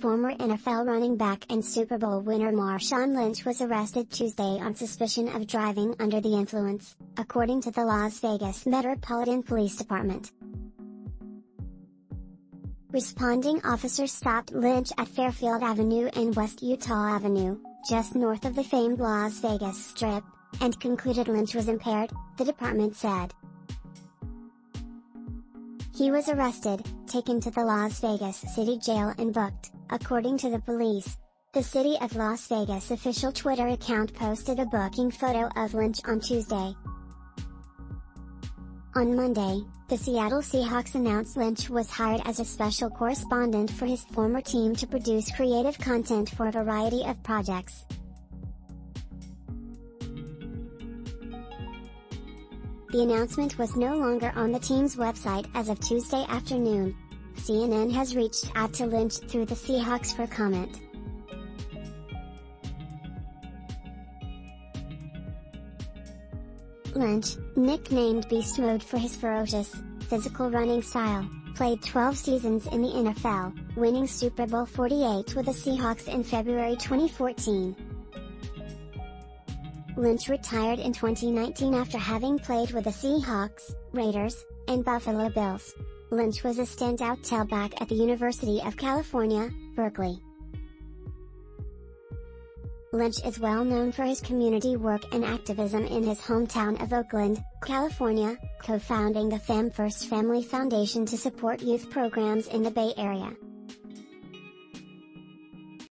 Former NFL running back and Super Bowl winner Marshawn Lynch was arrested Tuesday on suspicion of driving under the influence, according to the Las Vegas Metropolitan Police Department. Responding officers stopped Lynch at Fairfield Avenue and West Utah Avenue, just north of the famed Las Vegas Strip, and concluded Lynch was impaired, the department said. He was arrested, taken to the Las Vegas City Jail and booked, according to the police. The City of Las Vegas official Twitter account posted a booking photo of Lynch on Tuesday. On Monday, the Seattle Seahawks announced Lynch was hired as a special correspondent for his former team to produce creative content for a variety of projects. The announcement was no longer on the team's website as of Tuesday afternoon. CNN has reached out to Lynch through the Seahawks for comment. Lynch, nicknamed Beast Mode for his ferocious, physical running style, played 12 seasons in the NFL, winning Super Bowl 48 with the Seahawks in February 2014. Lynch retired in 2019 after having played with the Seahawks, Raiders, and Buffalo Bills. Lynch was a standout tailback at the University of California, Berkeley. Lynch is well known for his community work and activism in his hometown of Oakland, California, co-founding the Fam First Family Foundation to support youth programs in the Bay Area.